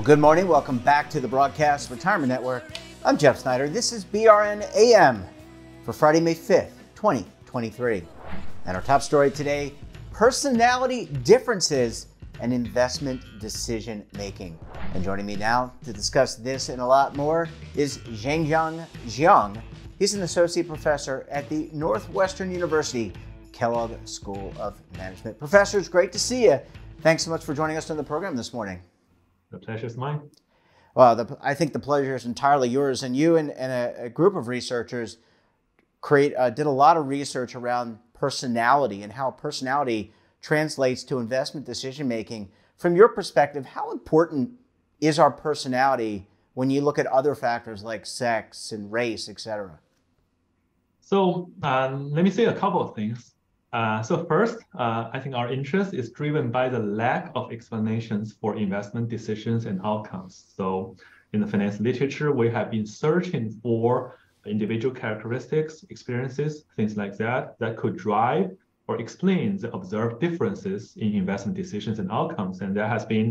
Well, good morning. Welcome back to the Broadcast Retirement Network. I'm Jeff Snyder. This is BRN AM for Friday, May 5th, 2023. And our top story today personality differences and investment decision making. And joining me now to discuss this and a lot more is Zhengyang Jiang. He's an associate professor at the Northwestern University Kellogg School of Management. Professor, it's great to see you. Thanks so much for joining us on the program this morning. The pleasure is mine. Well, the, I think the pleasure is entirely yours. And you and, and a, a, group of researchers create uh, did a lot of research around personality and how personality translates to investment decision making. From your perspective, how important is our personality when you look at other factors like sex and race, et cetera? So um, let me say a couple of things. Uh, so first, uh, I think our interest is driven by the lack of explanations for investment decisions and outcomes. So in the finance literature, we have been searching for individual characteristics, experiences, things like that, that could drive or explain the observed differences in investment decisions and outcomes. And that has been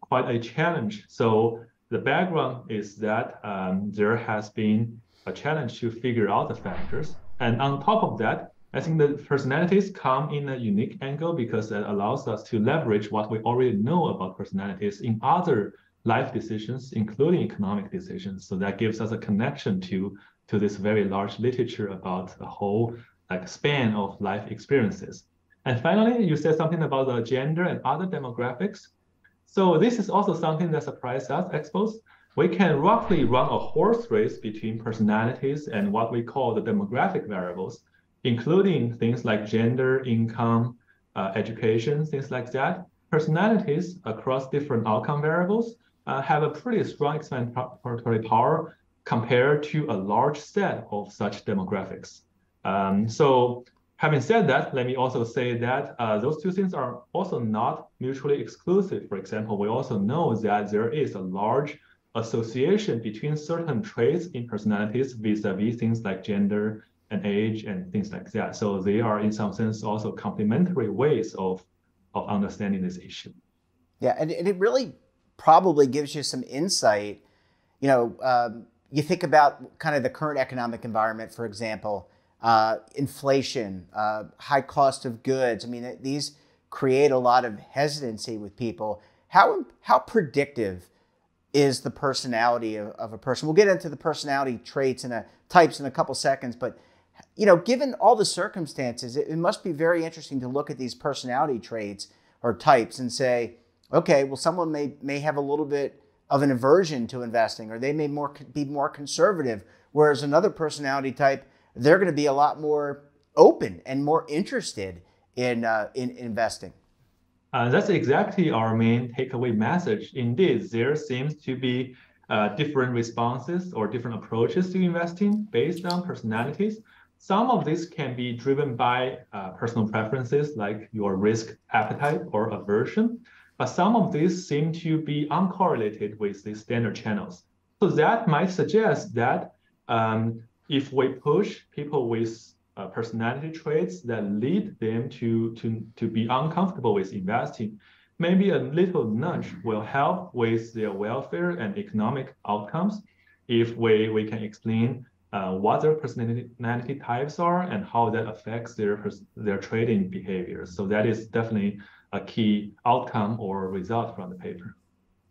quite a challenge. So the background is that um, there has been a challenge to figure out the factors. And on top of that, I think the personalities come in a unique angle because it allows us to leverage what we already know about personalities in other life decisions, including economic decisions. So that gives us a connection to, to this very large literature about the whole like span of life experiences. And finally, you said something about the gender and other demographics. So this is also something that surprised us, suppose. We can roughly run a horse race between personalities and what we call the demographic variables including things like gender, income, uh, education, things like that. Personalities across different outcome variables uh, have a pretty strong explanatory power compared to a large set of such demographics. Um, so having said that, let me also say that uh, those two things are also not mutually exclusive. For example, we also know that there is a large association between certain traits in personalities vis-a-vis -vis things like gender, and age and things like that. So they are in some sense also complementary ways of of understanding this issue. Yeah, and, and it really probably gives you some insight. You know, um, you think about kind of the current economic environment, for example, uh, inflation, uh, high cost of goods. I mean, these create a lot of hesitancy with people. How how predictive is the personality of, of a person? We'll get into the personality traits and types in a couple seconds, but you know, given all the circumstances, it, it must be very interesting to look at these personality traits or types and say, okay, well, someone may may have a little bit of an aversion to investing, or they may more be more conservative, whereas another personality type, they're going to be a lot more open and more interested in uh, in investing. Uh, that's exactly our main takeaway message. Indeed, there seems to be uh, different responses or different approaches to investing based on personalities. Some of this can be driven by uh, personal preferences like your risk appetite or aversion, but some of these seem to be uncorrelated with the standard channels. So that might suggest that um, if we push people with uh, personality traits that lead them to, to, to be uncomfortable with investing, maybe a little nudge will help with their welfare and economic outcomes if we, we can explain uh, what their personality types are and how that affects their their trading behavior. So that is definitely a key outcome or result from the paper.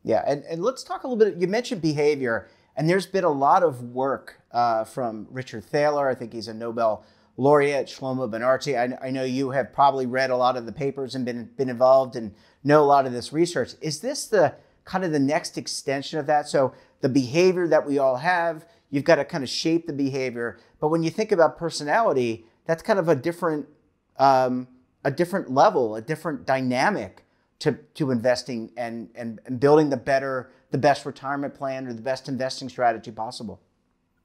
Yeah, and, and let's talk a little bit. You mentioned behavior, and there's been a lot of work uh, from Richard Thaler. I think he's a Nobel laureate, Shlomo Benartzi. I, I know you have probably read a lot of the papers and been been involved and know a lot of this research. Is this the kind of the next extension of that? So the behavior that we all have You've got to kind of shape the behavior. But when you think about personality, that's kind of a different, um, a different level, a different dynamic to, to investing and, and, and building the better, the best retirement plan or the best investing strategy possible.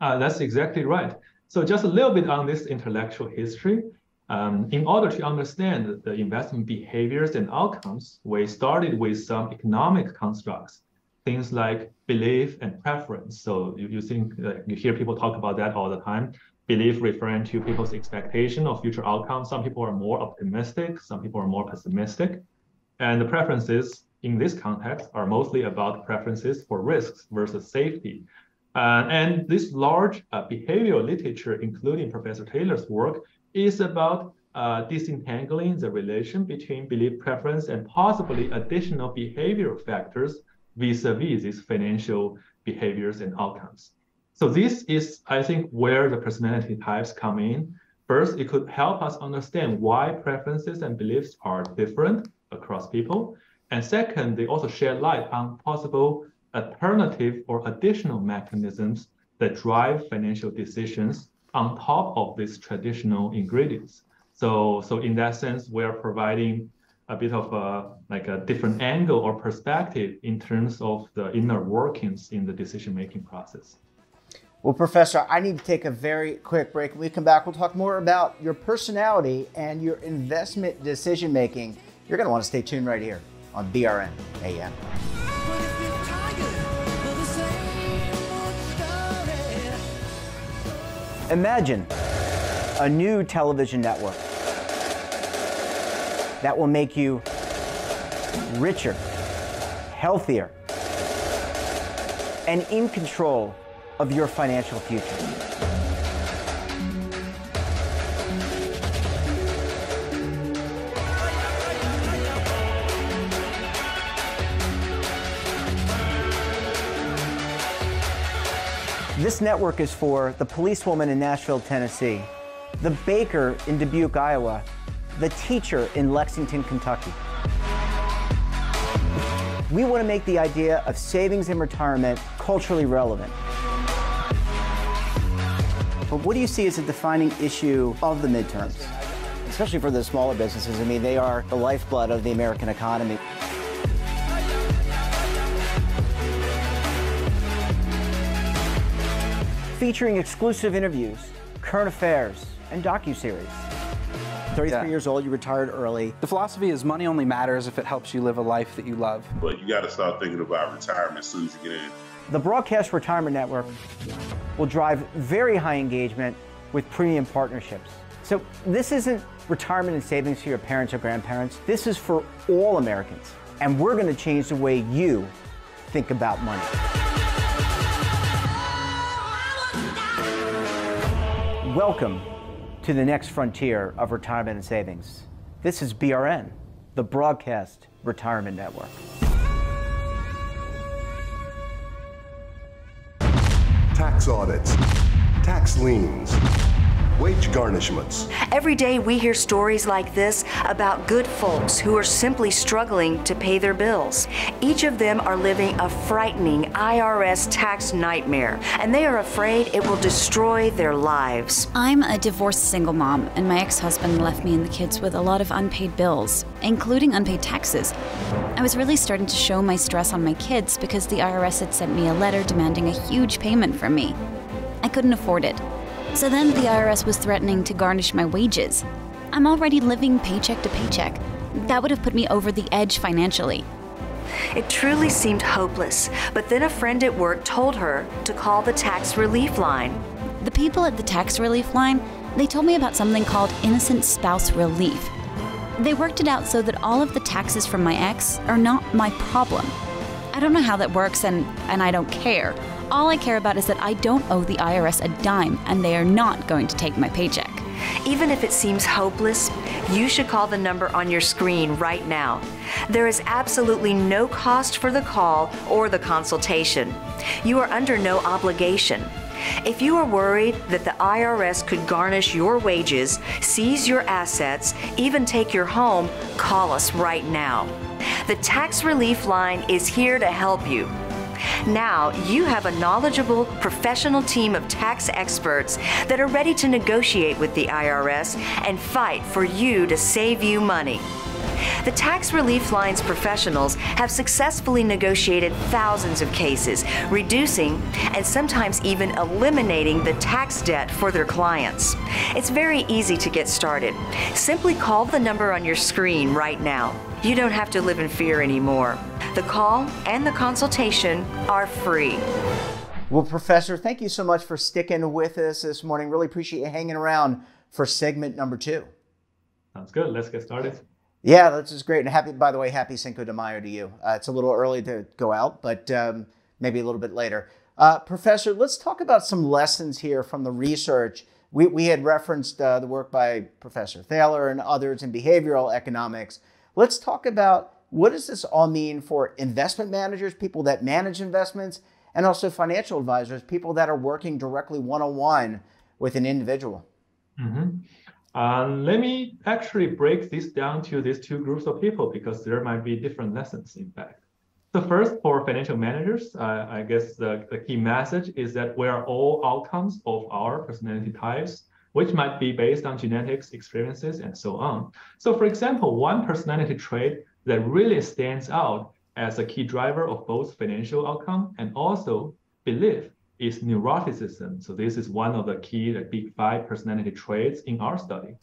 Uh, that's exactly right. So just a little bit on this intellectual history. Um, in order to understand the investment behaviors and outcomes, we started with some economic constructs, things like belief and preference. So you, you think uh, you hear people talk about that all the time. Belief referring to people's expectation of future outcomes. Some people are more optimistic, some people are more pessimistic. And the preferences in this context are mostly about preferences for risks versus safety. Uh, and this large uh, behavioral literature, including Professor Thaler's work, is about uh, disentangling the relation between belief preference and possibly additional behavioral factors vis-a-vis these financial behaviors and outcomes. So this is, I think, where the personality types come in. First, it could help us understand why preferences and beliefs are different across people. And second, they also shed light on possible alternative or additional mechanisms that drive financial decisions on top of these traditional ingredients. So, so in that sense, we're providing a bit of a like a different angle or perspective in terms of the inner workings in the decision-making process. Well, Professor, I need to take a very quick break. When we come back, we'll talk more about your personality and your investment decision making. You're going to want to stay tuned right here on BRN AM. Imagine a new television network that will make you richer, healthier, and in control of your financial future. This network is for the policewoman in Nashville, Tennessee, the baker in Dubuque, Iowa, the teacher in Lexington, Kentucky. We want to make the idea of savings and retirement culturally relevant. But what do you see as a defining issue of the midterms? Especially for the smaller businesses. I mean, they are the lifeblood of the American economy. Featuring exclusive interviews, current affairs, and docu-series. 33 yeah. years old, you retired early. The philosophy is money only matters if it helps you live a life that you love. But you got to start thinking about retirement as soon as you get in. The Broadcast Retirement Network will drive very high engagement with premium partnerships. So this isn't retirement and savings for your parents or grandparents. This is for all Americans. And we're going to change the way you think about money. Welcome to the next frontier of retirement and savings. This is BRN, the Broadcast Retirement Network. Tax audits, tax liens wage garnishments. Every day we hear stories like this about good folks who are simply struggling to pay their bills. Each of them are living a frightening IRS tax nightmare, and they are afraid it will destroy their lives. I'm a divorced single mom, and my ex husband left me and the kids with a lot of unpaid bills, including unpaid taxes. I was really starting to show my stress on my kids because the IRS had sent me a letter demanding a huge payment from me. I couldn't afford it. So then the IRS was threatening to garnish my wages. I'm already living paycheck to paycheck. That would have put me over the edge financially. It truly seemed hopeless, but then a friend at work told her to call the tax relief line. The people at the tax relief line, they told me about something called innocent spouse relief. They worked it out so that all of the taxes from my ex are not my problem. I don't know how that works and, and I don't care. All I care about is that I don't owe the IRS a dime and they are not going to take my paycheck. Even if it seems hopeless, you should call the number on your screen right now. There is absolutely no cost for the call or the consultation. You are under no obligation. If you are worried that the IRS could garnish your wages, seize your assets, even take your home, call us right now. The Tax Relief Line is here to help you. Now you have a knowledgeable, professional team of tax experts that are ready to negotiate with the IRS and fight for you to save you money. The Tax Relief Line's professionals have successfully negotiated thousands of cases, reducing and sometimes even eliminating the tax debt for their clients. It's very easy to get started. Simply call the number on your screen right now. You don't have to live in fear anymore. The call and the consultation are free. Well, Professor, thank you so much for sticking with us this morning. Really appreciate you hanging around for segment number two. Sounds good. Let's get started. Yeah, this is great. And happy, by the way, happy Cinco de Mayo to you. Uh, it's a little early to go out, but um, maybe a little bit later. Uh, Professor, let's talk about some lessons here from the research. We, we had referenced uh, the work by Professor Thaler and others in behavioral economics. Let's talk about what does this all mean for investment managers, people that manage investments, and also financial advisors, people that are working directly one on one with an individual. Mm-hmm. Um, let me actually break this down to these two groups of people because there might be different lessons, in fact. So first, for financial managers, uh, I guess the, the key message is that we are all outcomes of our personality types, which might be based on genetics, experiences, and so on. So for example, one personality trait that really stands out as a key driver of both financial outcome and also belief is neuroticism. So this is one of the key the big five personality traits in our study.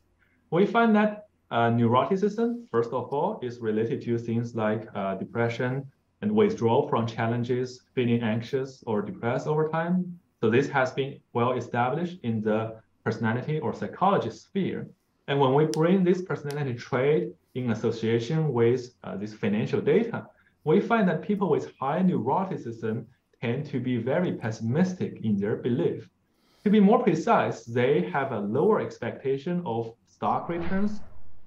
We find that uh, neuroticism, first of all, is related to things like uh, depression and withdrawal from challenges, feeling anxious or depressed over time. So this has been well established in the personality or psychology sphere. And when we bring this personality trait in association with uh, this financial data, we find that people with high neuroticism tend to be very pessimistic in their belief. To be more precise, they have a lower expectation of stock returns,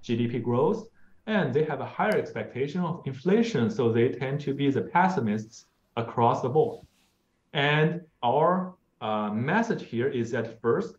GDP growth, and they have a higher expectation of inflation, so they tend to be the pessimists across the board. And our uh, message here is that first,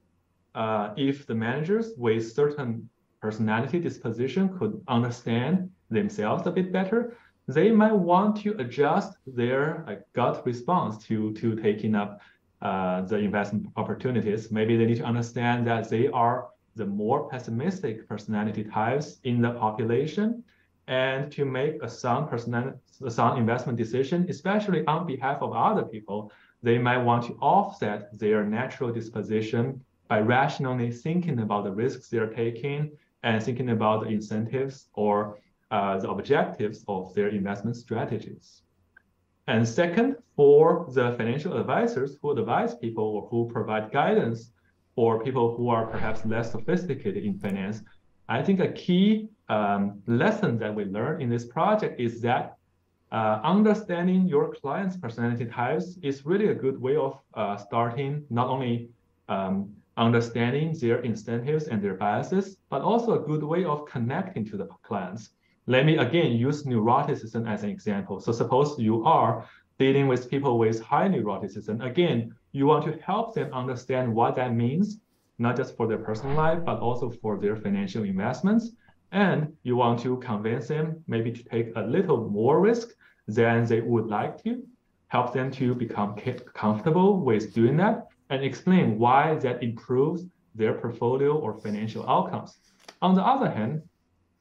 uh, if the managers with certain personality disposition could understand themselves a bit better, they might want to adjust their gut response to, to taking up uh, the investment opportunities. Maybe they need to understand that they are the more pessimistic personality types in the population and to make a sound personal, a sound investment decision, especially on behalf of other people, they might want to offset their natural disposition by rationally thinking about the risks they're taking and thinking about the incentives or uh, the objectives of their investment strategies. And second, for the financial advisors who advise people or who provide guidance for people who are perhaps less sophisticated in finance, I think a key um, lesson that we learned in this project is that uh, understanding your client's personality types is really a good way of uh, starting not only um, understanding their incentives and their biases, but also a good way of connecting to the clients. Let me again use neuroticism as an example. So suppose you are dealing with people with high neuroticism. Again, you want to help them understand what that means, not just for their personal life, but also for their financial investments. And you want to convince them maybe to take a little more risk than they would like to, help them to become comfortable with doing that, and explain why that improves their portfolio or financial outcomes. On the other hand,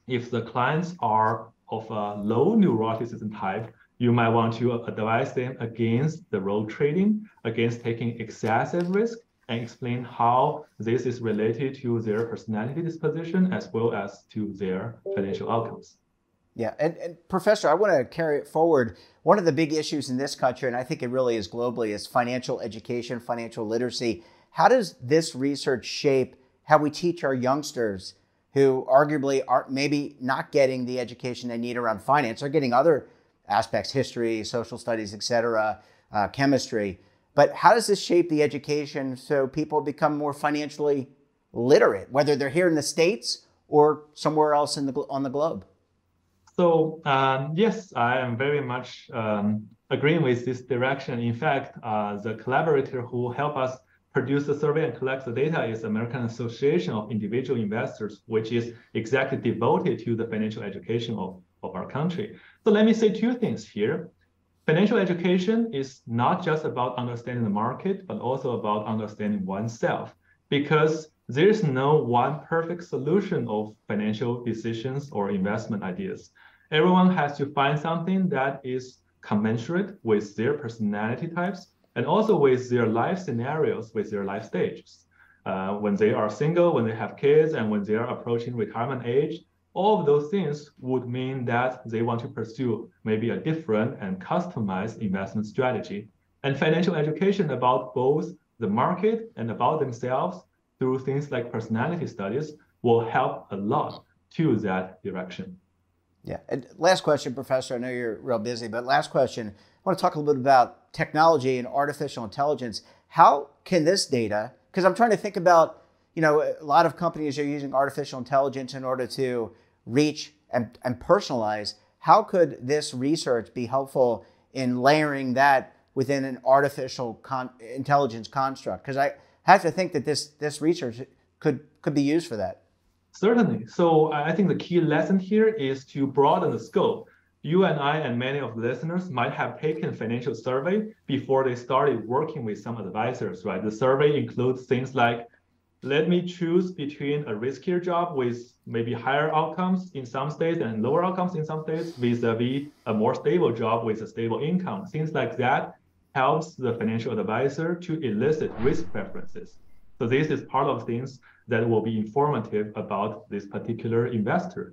if the clients are of a low neuroticism type, you might want to advise them against the rogue trading, against taking excessive risk, and explain how this is related to their personality disposition as well as to their financial outcomes. Yeah, and, and, Professor, I want to carry it forward. One of the big issues in this country, and I think it really is globally, is financial education, financial literacy. How does this research shape how we teach our youngsters who arguably are maybe not getting the education they need around finance or getting other aspects, history, social studies, et cetera, uh, chemistry. But how does this shape the education so people become more financially literate, whether they're here in the States or somewhere else in the, on the globe? So um, yes, I am very much um, agreeing with this direction. In fact, uh, the collaborator who helped us produce the survey and collect the data is American Association of Individual Investors, which is exactly devoted to the financial education of, of our country. So let me say two things here. Financial education is not just about understanding the market, but also about understanding oneself. Because there's no one perfect solution of financial decisions or investment ideas. Everyone has to find something that is commensurate with their personality types and also with their life scenarios, with their life stages. Uh, when they are single, when they have kids, and when they are approaching retirement age, all of those things would mean that they want to pursue maybe a different and customized investment strategy. And financial education about both the market and about themselves through things like personality studies will help a lot to that direction. Yeah. And last question, Professor. I know you're real busy, but last question. I want to talk a little bit about technology and artificial intelligence. How can this data, because I'm trying to think about, you know, a lot of companies are using artificial intelligence in order to reach and, and personalize. How could this research be helpful in layering that within an artificial con- intelligence construct? Because I have to think that this this research could could be used for that. Certainly. So I think the key lesson here is to broaden the scope. You and I and many of the listeners might have taken a financial survey before they started working with some advisors, right? The survey includes things like, let me choose between a riskier job with maybe higher outcomes in some states and lower outcomes in some states vis-a-vis a more stable job with a stable income. Things like that helps the financial advisor to elicit risk preferences. So this is part of things that will be informative about this particular investor.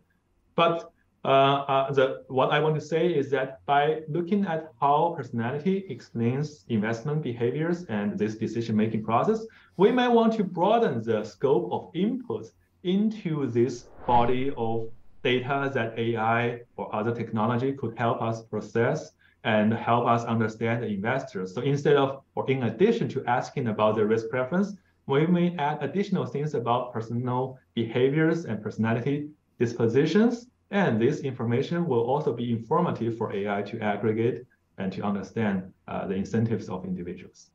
But uh, uh, the, what I want to say is that by looking at how personality explains investment behaviors and this decision-making process, we may want to broaden the scope of input into this body of data that AI or other technology could help us process and help us understand the investors. So instead of, or in addition to asking about the risk preference, we may add additional things about personal behaviors and personality dispositions. And this information will also be informative for AI to aggregate and to understand uh, the incentives of individuals.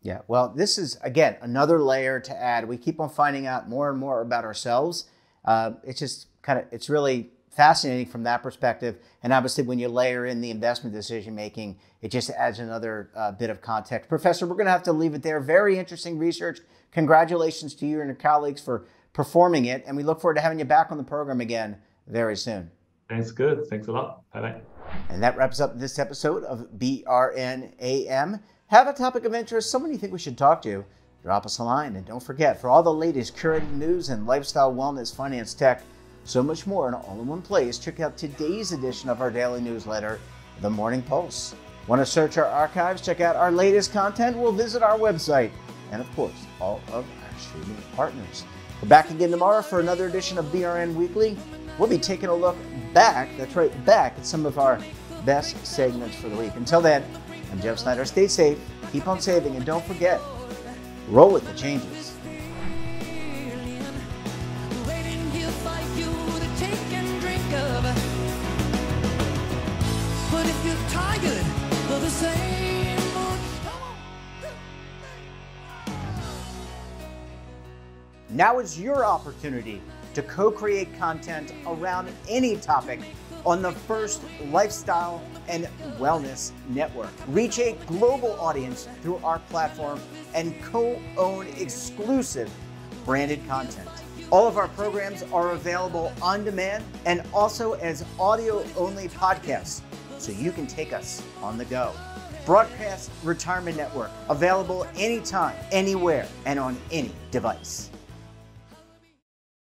Yeah, well, this is, again, another layer to add. We keep on finding out more and more about ourselves. Uh, it's just kind of, it's really fascinating from that perspective. And obviously, when you layer in the investment decision making, it just adds another uh, bit of context. Professor, we're going to have to leave it there. Very interesting research. Congratulations to you and your colleagues for performing it. And we look forward to having you back on the program again very soon. Thanks. Good. Thanks a lot. Bye bye. And that wraps up this episode of BRNAM. Have a topic of interest, someone you think we should talk to, drop us a line. And don't forget, for all the latest curated news and lifestyle, wellness, finance, tech, so much more in all in one place, check out today's edition of our daily newsletter, The Morning Pulse. Want to search our archives, check out our latest content? We'll visit our website and, of course, all of our streaming partners. We're back again tomorrow for another edition of BRN Weekly. We'll be taking a look back, that's right, back at some of our best segments for the week. Until then, I'm Jeff Snyder. Stay safe, keep on saving, and don't forget, roll with the changes. Now is your opportunity to co create content around any topic on the first lifestyle and wellness network. Reach a global audience through our platform and co own exclusive branded content. All of our programs are available on demand and also as audio only podcasts, so you can take us on the go. Broadcast Retirement Network, available anytime, anywhere, and on any device.